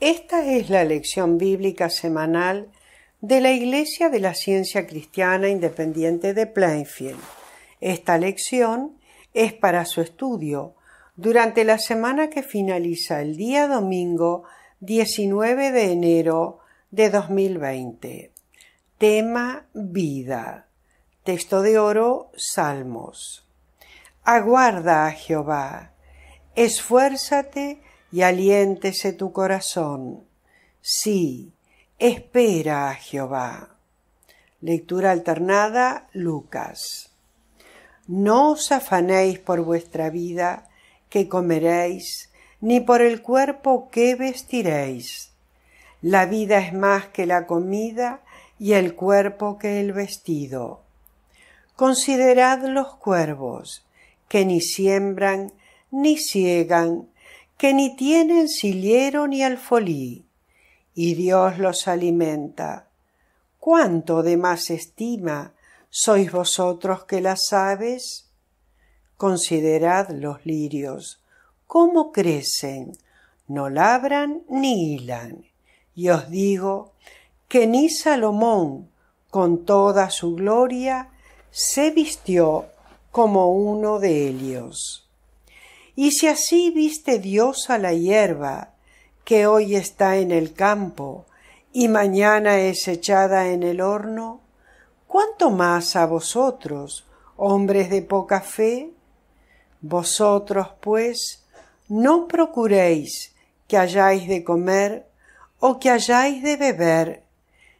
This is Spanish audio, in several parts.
Esta es la lección bíblica semanal de la Iglesia de la Ciencia Cristiana Independiente de Plainfield. Esta lección es para su estudio durante la semana que finaliza el día domingo 19 de enero de 2020. Tema Vida. Texto de oro Salmos. Aguarda a Jehová. Esfuérzate y aliéntese tu corazón. Sí, espera a Jehová. Lectura alternada Lucas. No os afanéis por vuestra vida, que comeréis, ni por el cuerpo que vestiréis. La vida es más que la comida y el cuerpo que el vestido. Considerad los cuervos, que ni siembran, ni ciegan, que ni tienen sillero ni alfolí, y Dios los alimenta. ¿Cuánto de más estima sois vosotros que las aves? Considerad los lirios, cómo crecen, no labran ni hilan. Y os digo que ni Salomón, con toda su gloria, se vistió como uno de ellos. Y si así viste Dios a la hierba, que hoy está en el campo y mañana es echada en el horno, ¿cuánto más a vosotros, hombres de poca fe? Vosotros, pues, no procuréis que hayáis de comer o que hayáis de beber,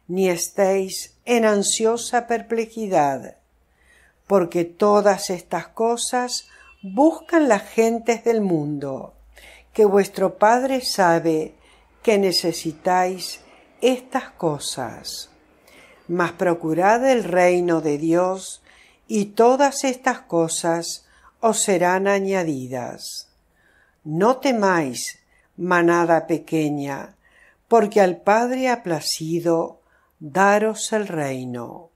ni estéis en ansiosa perplejidad, porque todas estas cosas buscan las gentes del mundo, que vuestro Padre sabe que necesitáis estas cosas. Mas procurad el reino de Dios, y todas estas cosas os serán añadidas. No temáis, manada pequeña, porque al Padre ha placido daros el reino.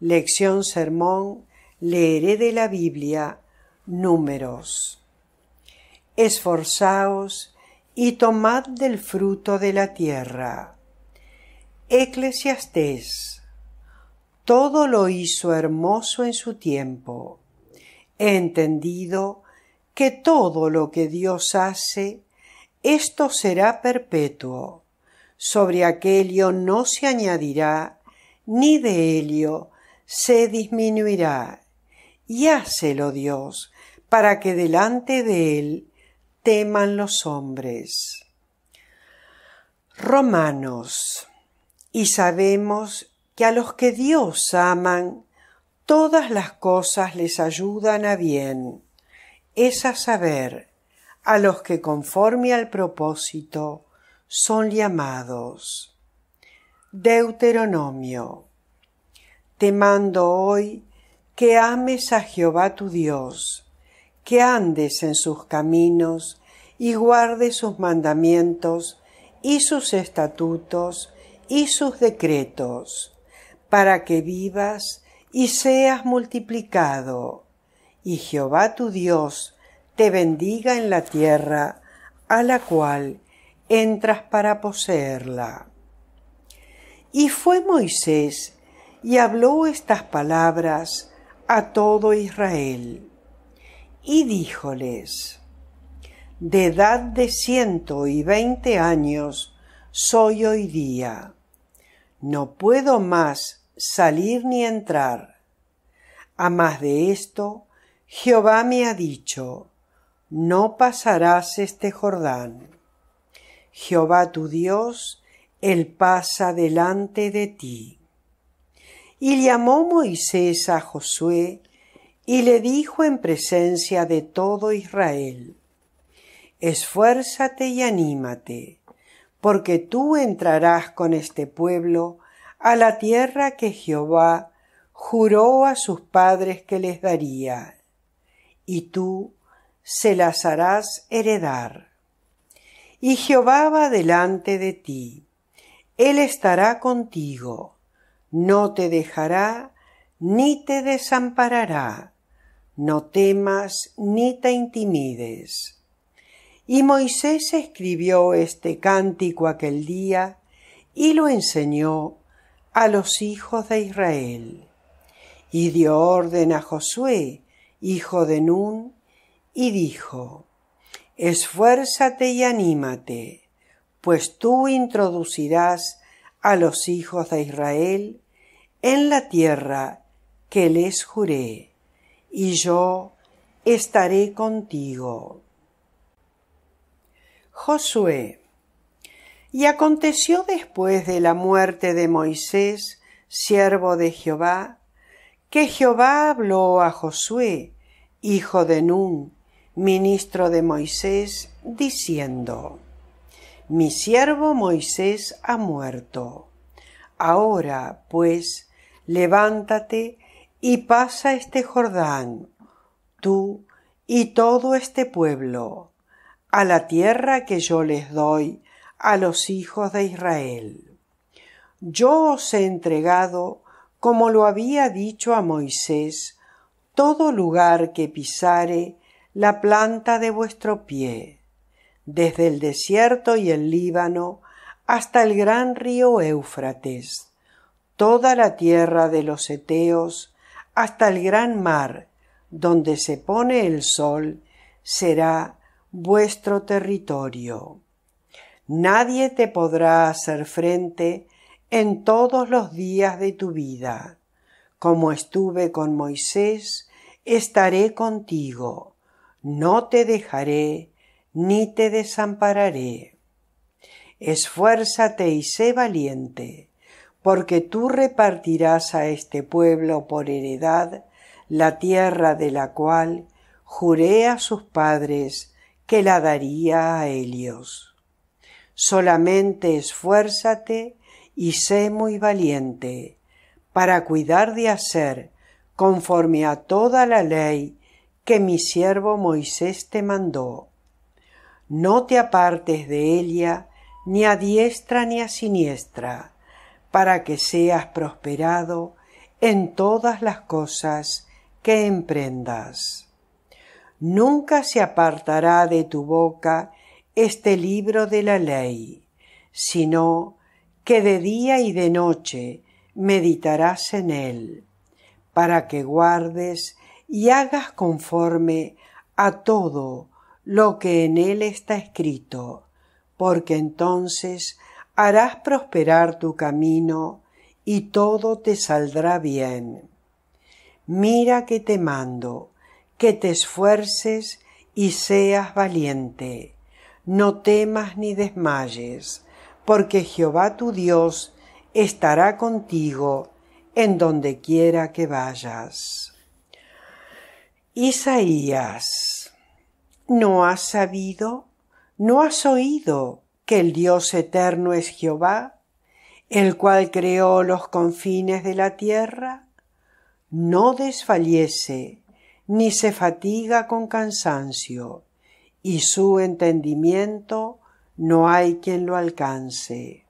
Lección Sermón Leeré de la Biblia Números. Esforzaos y tomad del fruto de la tierra. Eclesiastés. Todo lo hizo hermoso en su tiempo. He entendido que todo lo que Dios hace, esto será perpetuo. Sobre aquello no se añadirá, ni de ello se disminuirá. Y hácelo Dios, para que delante de él teman los hombres. Romanos. Y sabemos que a los que Dios aman, todas las cosas les ayudan a bien, es a saber, a los que conforme al propósito son llamados. Deuteronomio. Te mando hoy que ames a Jehová tu Dios, que andes en sus caminos y guardes sus mandamientos y sus estatutos y sus decretos, para que vivas y seas multiplicado, y Jehová tu Dios te bendiga en la tierra a la cual entras para poseerla. Y fue Moisés y habló estas palabras a todo Israel. Y díjoles, de edad de ciento y veinte años soy hoy día. No puedo más salir ni entrar. A más de esto, Jehová me ha dicho, no pasarás este Jordán. Jehová tu Dios, Él pasa delante de ti. Y llamó Moisés a Josué y le dijo en presencia de todo Israel, Esfuérzate y anímate, porque tú entrarás con este pueblo a la tierra que Jehová juró a sus padres que les daría, y tú se las harás heredar. Y Jehová va delante de ti, Él estará contigo, no te dejará ni te desamparará, no temas ni te intimides. Y Moisés escribió este cántico aquel día y lo enseñó a los hijos de Israel. Y dio orden a Josué, hijo de Nun, y dijo, Esfuérzate y anímate, pues tú introducirás a los hijos de Israel en la tierra que les juré, y yo estaré contigo. Josué. Y aconteció después de la muerte de Moisés, siervo de Jehová, que Jehová habló a Josué, hijo de Nun, ministro de Moisés, diciendo, Mi siervo Moisés ha muerto. Ahora, pues, levántate y pasa este Jordán, tú y todo este pueblo, a la tierra que yo les doy a los hijos de Israel. Yo os he entregado, como lo había dicho a Moisés, todo lugar que pisare la planta de vuestro pie, desde el desierto y el Líbano hasta el gran río Éufrates, toda la tierra de los Eteos hasta el gran mar, donde se pone el sol, será vuestro territorio. Nadie te podrá hacer frente en todos los días de tu vida. Como estuve con Moisés, estaré contigo. No te dejaré ni te desampararé. Esfuérzate y sé valiente, porque tú repartirás a este pueblo por heredad la tierra de la cual juré a sus padres que la daría a ellos. Solamente esfuérzate y sé muy valiente para cuidar de hacer conforme a toda la ley que mi siervo Moisés te mandó. No te apartes de ella ni a diestra ni a siniestra, para que seas prosperado en todas las cosas que emprendas. Nunca se apartará de tu boca este libro de la ley, sino que de día y de noche meditarás en él, para que guardes y hagas conforme a todo lo que en él está escrito, porque entonces harás prosperar tu camino y todo te saldrá bien. Mira que te mando, que te esfuerces y seas valiente. No temas ni desmayes, porque Jehová tu Dios estará contigo en donde quiera que vayas. Isaías, ¿no has sabido, no has oído que el Dios eterno es Jehová, el cual creó los confines de la tierra? No desfallece, ni se fatiga con cansancio, y su entendimiento no hay quien lo alcance.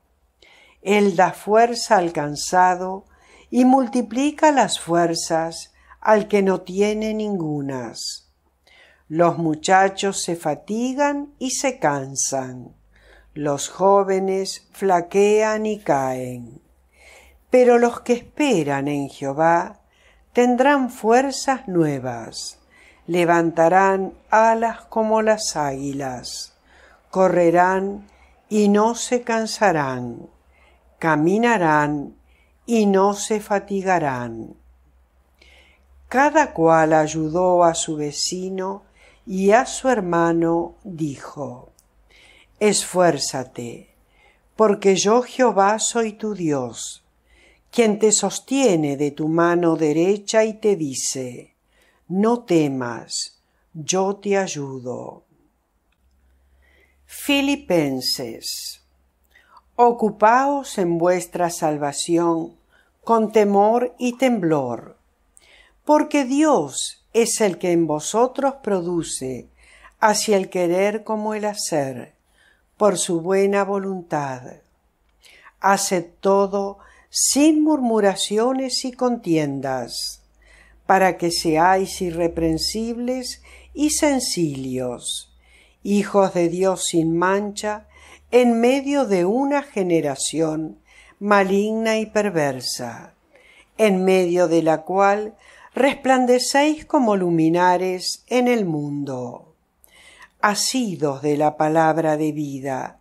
Él da fuerza al cansado y multiplica las fuerzas al que no tiene ningunas. Los muchachos se fatigan y se cansan, los jóvenes flaquean y caen, pero los que esperan en Jehová tendrán fuerzas nuevas, levantarán alas como las águilas, correrán y no se cansarán, caminarán y no se fatigarán. Cada cual ayudó a su vecino y a su hermano dijo, Esfuérzate, porque yo Jehová soy tu Dios quien te sostiene de tu mano derecha y te dice, no temas, yo te ayudo. Filipenses. Ocupaos en vuestra salvación con temor y temblor, porque Dios es el que en vosotros produce hacia el querer como el hacer, por su buena voluntad. Haced todo sin murmuraciones y contiendas, para que seáis irreprensibles y sencillos, hijos de Dios sin mancha, en medio de una generación maligna y perversa, en medio de la cual resplandecéis como luminares en el mundo, asidos de la palabra de vida,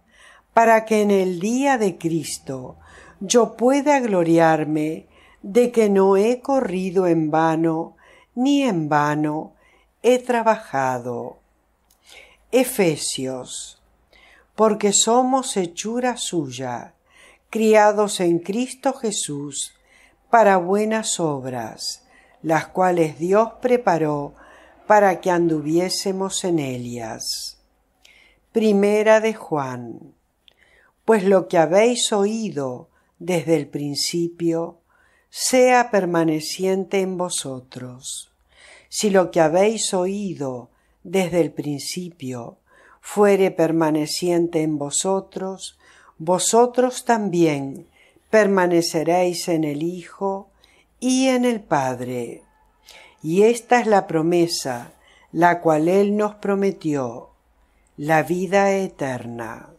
para que en el día de Cristo yo pueda gloriarme de que no he corrido en vano, ni en vano he trabajado. Efesios, porque somos hechura suya, criados en Cristo Jesús, para buenas obras, las cuales Dios preparó para que anduviésemos en ellas. Primera de Juan. Pues lo que habéis oído desde el principio, sea permaneciente en vosotros. Si lo que habéis oído desde el principio fuere permaneciente en vosotros, vosotros también permaneceréis en el Hijo y en el Padre. Y esta es la promesa, la cual Él nos prometió, la vida eterna.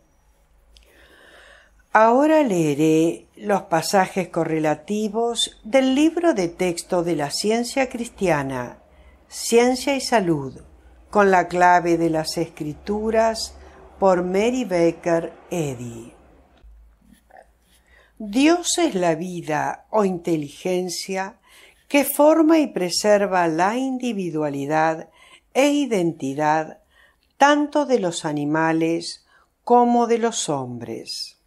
Ahora leeré los pasajes correlativos del libro de texto de la ciencia cristiana, Ciencia y Salud, con la clave de las escrituras por Mary Baker Eddy. Dios es la vida o inteligencia que forma y preserva la individualidad e identidad tanto de los animales como de los hombres.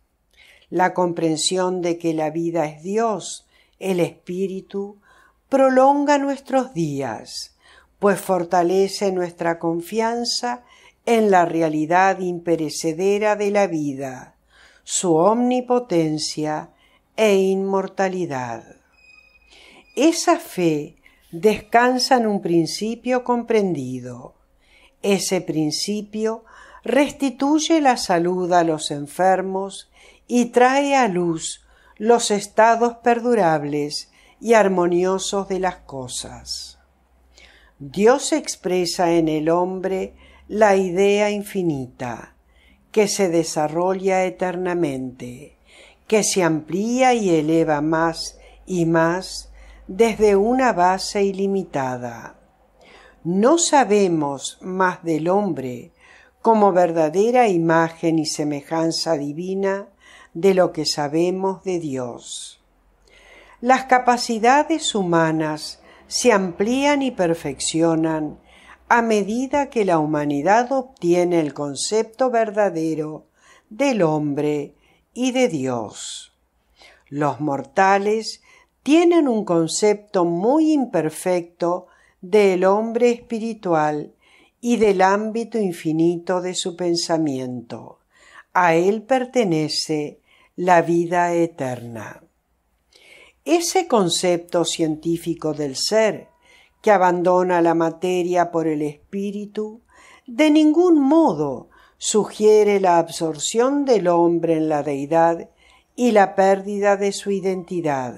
La comprensión de que la vida es Dios, el Espíritu, prolonga nuestros días, pues fortalece nuestra confianza en la realidad imperecedera de la vida, su omnipotencia e inmortalidad. Esa fe descansa en un principio comprendido. Ese principio restituye la salud a los enfermos y trae a luz los estados perdurables y armoniosos de las cosas. Dios expresa en el hombre la idea infinita, que se desarrolla eternamente, que se amplía y eleva más y más desde una base ilimitada. No sabemos más del hombre como verdadera imagen y semejanza divina de lo que sabemos de Dios. Las capacidades humanas se amplían y perfeccionan a medida que la humanidad obtiene el concepto verdadero del hombre y de Dios. Los mortales tienen un concepto muy imperfecto del hombre espiritual y del ámbito infinito de su pensamiento. A él pertenece la vida eterna. Ese concepto científico del ser que abandona la materia por el espíritu, de ningún modo sugiere la absorción del hombre en la deidad y la pérdida de su identidad,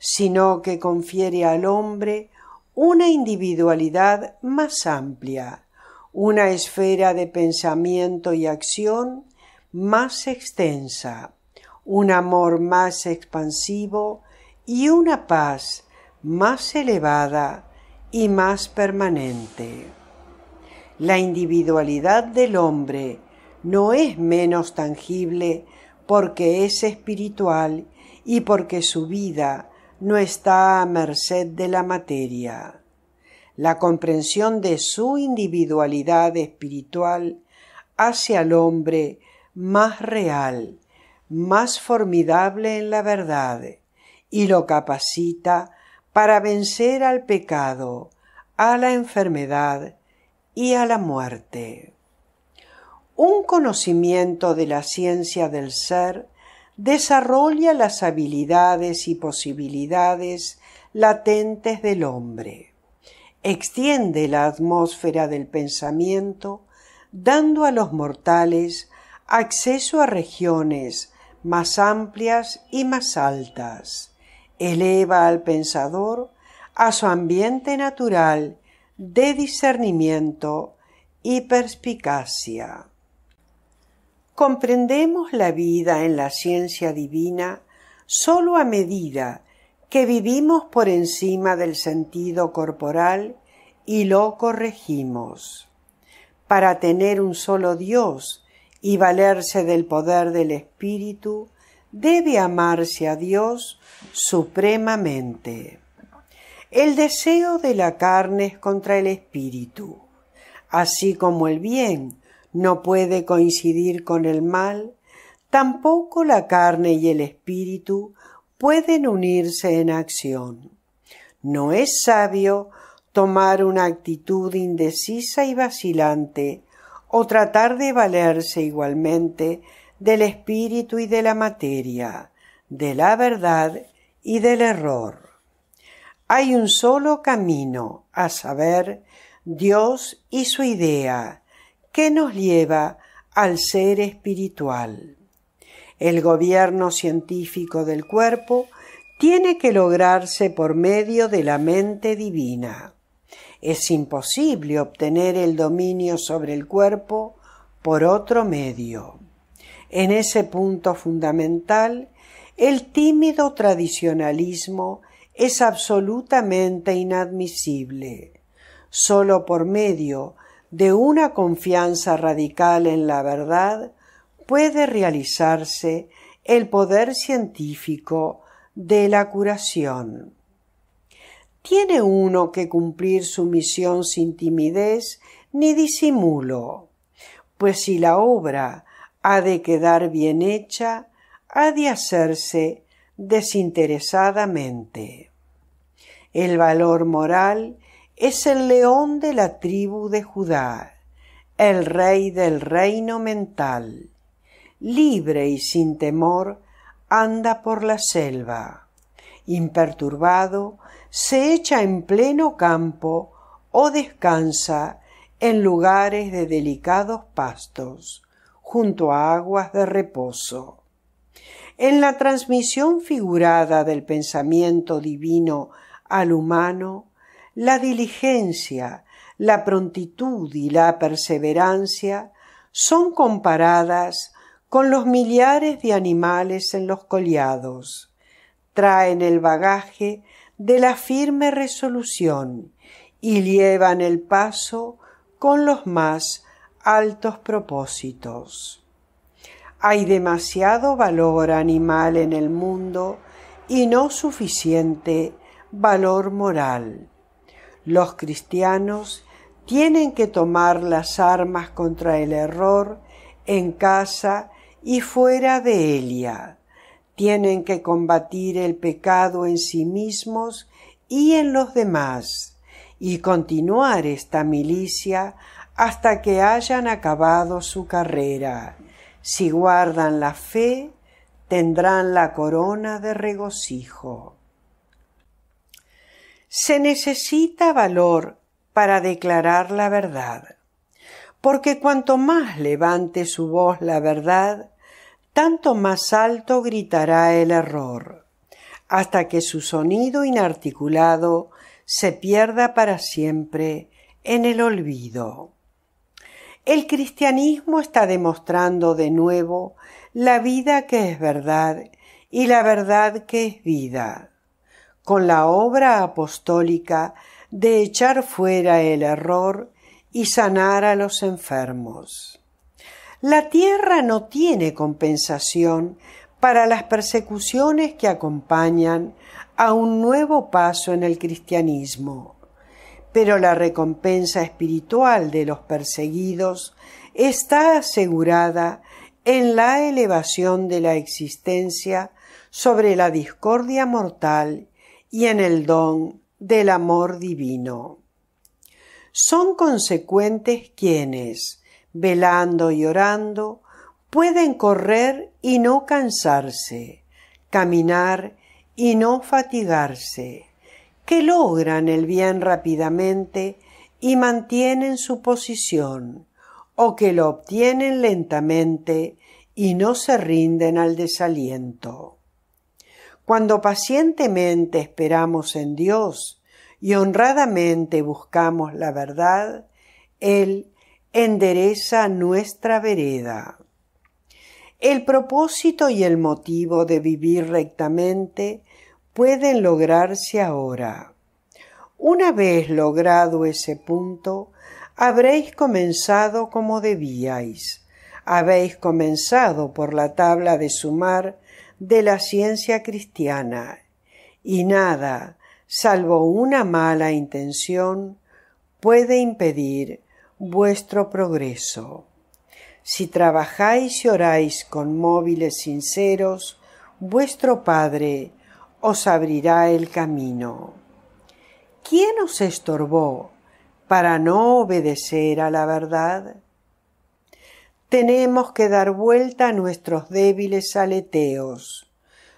sino que confiere al hombre una individualidad más amplia, una esfera de pensamiento y acción más extensa, un amor más expansivo y una paz más elevada y más permanente. La individualidad del hombre no es menos tangible porque es espiritual y porque su vida no está a merced de la materia. La comprensión de su individualidad espiritual hace al hombre más real, más formidable en la verdad, y lo capacita para vencer al pecado, a la enfermedad y a la muerte. Un conocimiento de la ciencia del ser desarrolla las habilidades y posibilidades latentes del hombre, extiende la atmósfera del pensamiento, dando a los mortales acceso a regiones más amplias y más altas, eleva al pensador a su ambiente natural de discernimiento y perspicacia. Comprendemos la vida en la ciencia divina sólo a medida que vivimos por encima del sentido corporal y lo corregimos. Para tener un solo Dios y valerse del poder del Espíritu, debe amarse a Dios supremamente. El deseo de la carne es contra el Espíritu, así como el bien no puede coincidir con el mal, tampoco la carne y el espíritu pueden unirse en acción. No es sabio tomar una actitud indecisa y vacilante o tratar de valerse igualmente del espíritu y de la materia, de la verdad y del error. Hay un solo camino, a saber, Dios y su idea, que nos lleva al ser espiritual. El gobierno científico del cuerpo tiene que lograrse por medio de la mente divina. Es imposible obtener el dominio sobre el cuerpo por otro medio. En ese punto fundamental, el tímido tradicionalismo es absolutamente inadmisible. Solo por medio de una confianza radical en la verdad puede realizarse el poder científico de la curación. Tiene uno que cumplir su misión sin timidez ni disimulo, pues si la obra ha de quedar bien hecha, ha de hacerse desinteresadamente. El valor moral es el león de la tribu de Judá, el rey del reino mental libre y sin temor, anda por la selva. Imperturbado, se echa en pleno campo o descansa en lugares de delicados pastos, junto a aguas de reposo. En la transmisión figurada del pensamiento divino al humano, la diligencia, la prontitud y la perseverancia son comparadas con los millares de animales en los collados. Traen el bagaje de la firme resolución y llevan el paso con los más altos propósitos. Hay demasiado valor animal en el mundo y no suficiente valor moral. Los cristianos tienen que tomar las armas contra el error en casa y fuera de Elia. Tienen que combatir el pecado en sí mismos y en los demás, y continuar esta milicia hasta que hayan acabado su carrera. Si guardan la fe, tendrán la corona de regocijo. Se necesita valor para declarar la verdad porque cuanto más levante su voz la verdad, tanto más alto gritará el error, hasta que su sonido inarticulado se pierda para siempre en el olvido. El cristianismo está demostrando de nuevo la vida que es verdad y la verdad que es vida, con la obra apostólica de echar fuera el error y sanar a los enfermos. La tierra no tiene compensación para las persecuciones que acompañan a un nuevo paso en el cristianismo, pero la recompensa espiritual de los perseguidos está asegurada en la elevación de la existencia sobre la discordia mortal y en el don del amor divino. Son consecuentes quienes, velando y orando, pueden correr y no cansarse, caminar y no fatigarse, que logran el bien rápidamente y mantienen su posición, o que lo obtienen lentamente y no se rinden al desaliento. Cuando pacientemente esperamos en Dios, y honradamente buscamos la verdad, Él endereza nuestra vereda. El propósito y el motivo de vivir rectamente pueden lograrse ahora. Una vez logrado ese punto, habréis comenzado como debíais. Habéis comenzado por la tabla de sumar de la ciencia cristiana, y nada, salvo una mala intención, puede impedir vuestro progreso. Si trabajáis y oráis con móviles sinceros, vuestro Padre os abrirá el camino. ¿Quién os estorbó para no obedecer a la verdad? Tenemos que dar vuelta a nuestros débiles aleteos,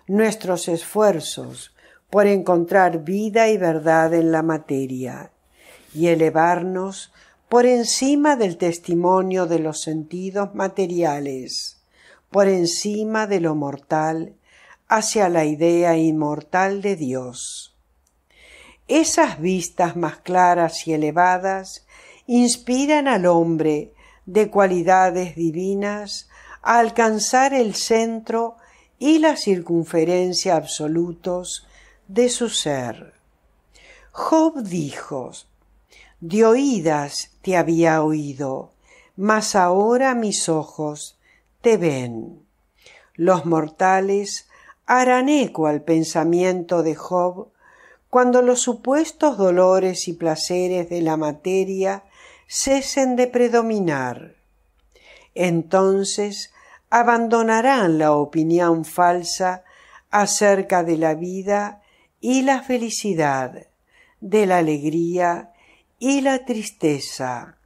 nuestros esfuerzos por encontrar vida y verdad en la materia, y elevarnos por encima del testimonio de los sentidos materiales, por encima de lo mortal, hacia la idea inmortal de Dios. Esas vistas más claras y elevadas inspiran al hombre de cualidades divinas a alcanzar el centro y la circunferencia absolutos de su ser. Job dijo, de oídas te había oído, mas ahora mis ojos te ven. Los mortales harán eco al pensamiento de Job cuando los supuestos dolores y placeres de la materia cesen de predominar. Entonces abandonarán la opinión falsa acerca de la vida y la felicidad, de la alegría y la tristeza,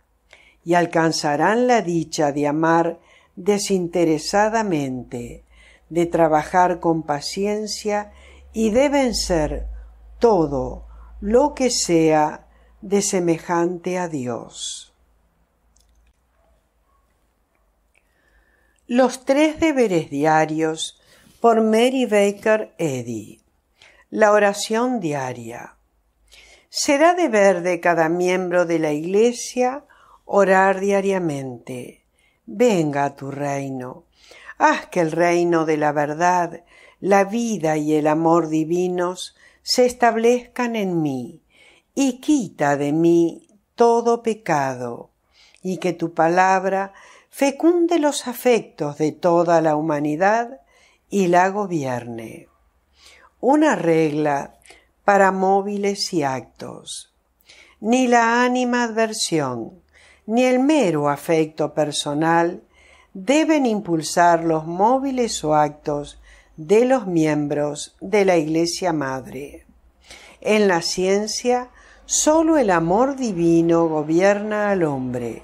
y alcanzarán la dicha de amar desinteresadamente, de trabajar con paciencia y de vencer todo lo que sea de semejante a Dios. Los tres deberes diarios por Mary Baker Eddy. La oración diaria. Será deber de cada miembro de la Iglesia orar diariamente. Venga a tu reino. Haz que el reino de la verdad, la vida y el amor divinos se establezcan en mí, y quita de mí todo pecado, y que tu palabra fecunde los afectos de toda la humanidad y la gobierne. Una regla para móviles y actos. Ni la animadversión ni el mero afecto personal deben impulsar los móviles o actos de los miembros de la Iglesia Madre. En la ciencia, sólo el amor divino gobierna al hombre,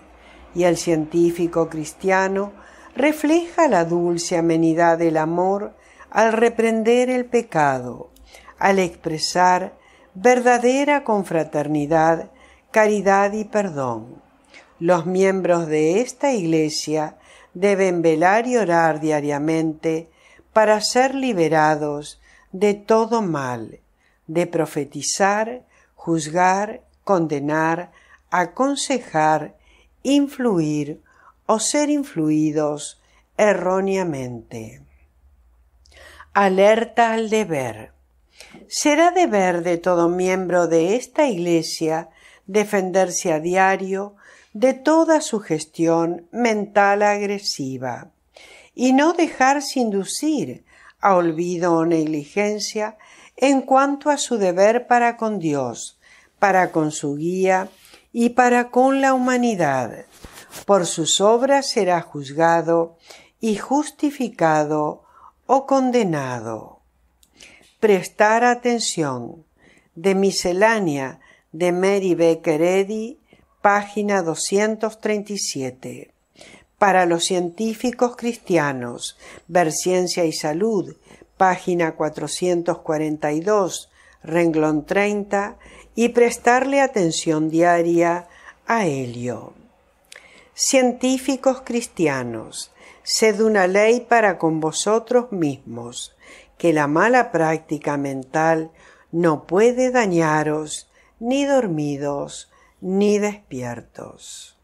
y el científico cristiano refleja la dulce amenidad del amor al reprender el pecado, al expresar verdadera confraternidad, caridad y perdón. Los miembros de esta Iglesia deben velar y orar diariamente para ser liberados de todo mal, de profetizar, juzgar, condenar, aconsejar, influir o ser influidos erróneamente. Alerta al deber. Será deber de todo miembro de esta Iglesia defenderse a diario de toda sugestión mental agresiva y no dejarse inducir a olvido o negligencia en cuanto a su deber para con Dios, para con su guía y para con la humanidad. Por sus obras será juzgado y justificado o condenado prestar atención. De miscelánea de Mary Becker Eddy, página 237. Para los científicos cristianos, Ver Ciencia y Salud, página 442, renglón 30, y prestarle atención diaria a Helio. Científicos cristianos, sed una ley para con vosotros mismos que la mala práctica mental no puede dañaros ni dormidos ni despiertos.